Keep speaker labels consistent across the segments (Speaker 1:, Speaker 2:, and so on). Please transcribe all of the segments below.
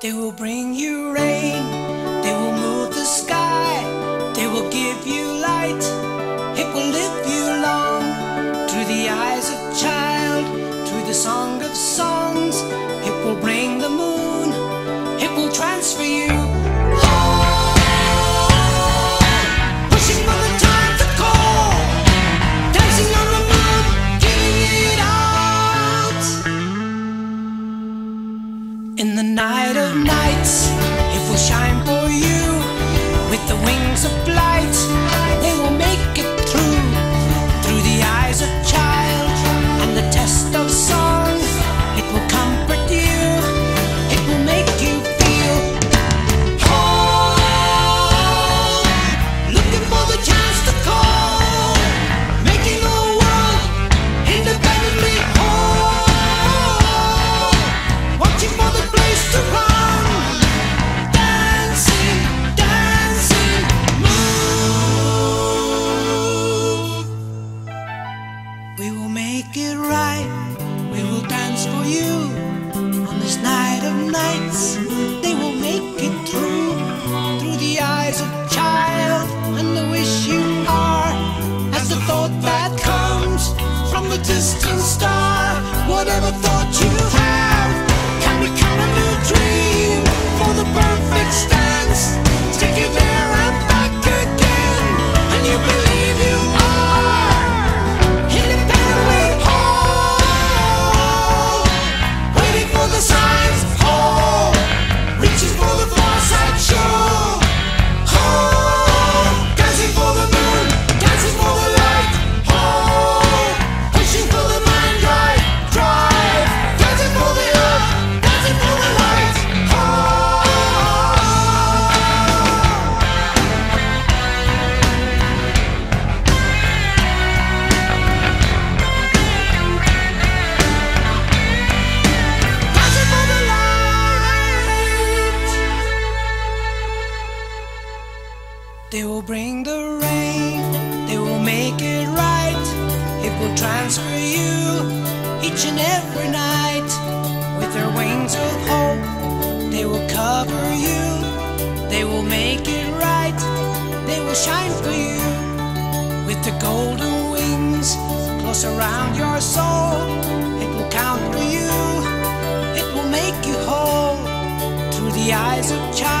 Speaker 1: They will bring you rain, eyes of child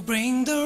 Speaker 1: bring the